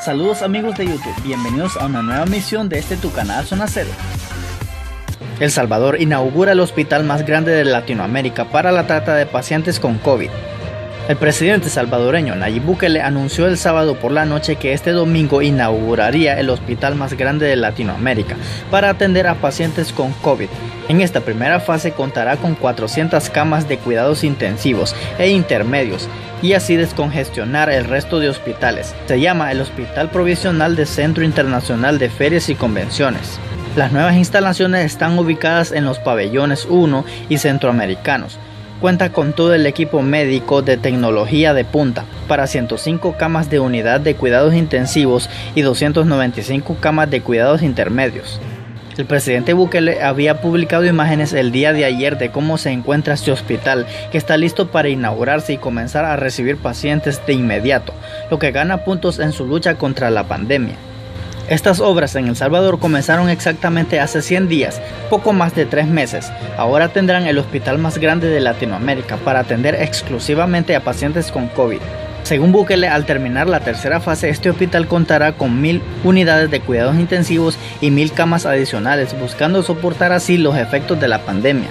Saludos amigos de YouTube, bienvenidos a una nueva misión de este tu canal Zona Cero. El Salvador inaugura el hospital más grande de Latinoamérica para la trata de pacientes con COVID. El presidente salvadoreño Nayib Bukele anunció el sábado por la noche que este domingo inauguraría el hospital más grande de Latinoamérica para atender a pacientes con COVID. En esta primera fase contará con 400 camas de cuidados intensivos e intermedios y así descongestionar el resto de hospitales. Se llama el Hospital Provisional de Centro Internacional de Ferias y Convenciones. Las nuevas instalaciones están ubicadas en los pabellones 1 y centroamericanos cuenta con todo el equipo médico de tecnología de punta para 105 camas de unidad de cuidados intensivos y 295 camas de cuidados intermedios. El presidente Bukele había publicado imágenes el día de ayer de cómo se encuentra este hospital, que está listo para inaugurarse y comenzar a recibir pacientes de inmediato, lo que gana puntos en su lucha contra la pandemia. Estas obras en El Salvador comenzaron exactamente hace 100 días, poco más de 3 meses. Ahora tendrán el hospital más grande de Latinoamérica para atender exclusivamente a pacientes con COVID. Según Bukele, al terminar la tercera fase, este hospital contará con mil unidades de cuidados intensivos y mil camas adicionales, buscando soportar así los efectos de la pandemia.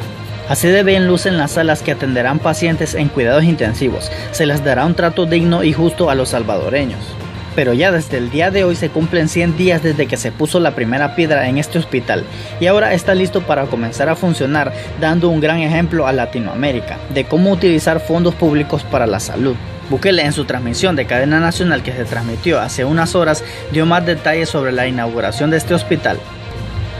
Así de bien lucen las salas que atenderán pacientes en cuidados intensivos. Se les dará un trato digno y justo a los salvadoreños pero ya desde el día de hoy se cumplen 100 días desde que se puso la primera piedra en este hospital y ahora está listo para comenzar a funcionar dando un gran ejemplo a Latinoamérica de cómo utilizar fondos públicos para la salud. Bukele en su transmisión de cadena nacional que se transmitió hace unas horas dio más detalles sobre la inauguración de este hospital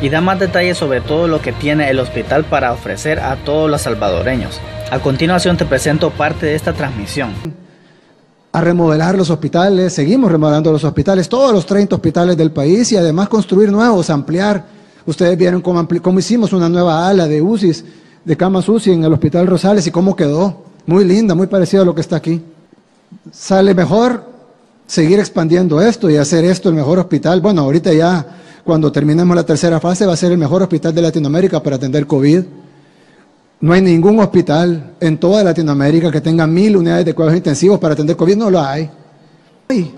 y da más detalles sobre todo lo que tiene el hospital para ofrecer a todos los salvadoreños. A continuación te presento parte de esta transmisión a remodelar los hospitales, seguimos remodelando los hospitales, todos los 30 hospitales del país y además construir nuevos, ampliar. Ustedes vieron cómo, cómo hicimos una nueva ala de UCIs, de camas UCI en el Hospital Rosales y cómo quedó. Muy linda, muy parecida a lo que está aquí. Sale mejor seguir expandiendo esto y hacer esto el mejor hospital. Bueno, ahorita ya, cuando terminemos la tercera fase, va a ser el mejor hospital de Latinoamérica para atender COVID. No hay ningún hospital en toda Latinoamérica que tenga mil unidades de cuidados intensivos para atender COVID, no lo hay. Hoy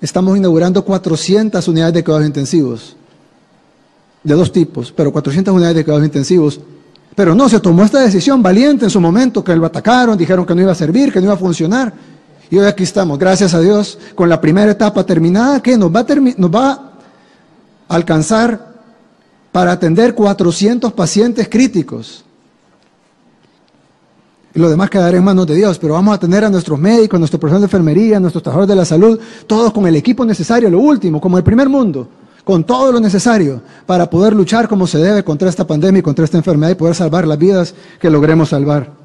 estamos inaugurando 400 unidades de cuidados intensivos, de dos tipos, pero 400 unidades de cuidados intensivos. Pero no, se tomó esta decisión valiente en su momento, que lo atacaron, dijeron que no iba a servir, que no iba a funcionar. Y hoy aquí estamos, gracias a Dios, con la primera etapa terminada, que nos va a, nos va a alcanzar para atender 400 pacientes críticos y lo demás quedará en manos de Dios, pero vamos a tener a nuestros médicos, a nuestro personal de enfermería, a nuestros trabajadores de la salud, todos con el equipo necesario, lo último, como el primer mundo, con todo lo necesario para poder luchar como se debe contra esta pandemia y contra esta enfermedad y poder salvar las vidas que logremos salvar.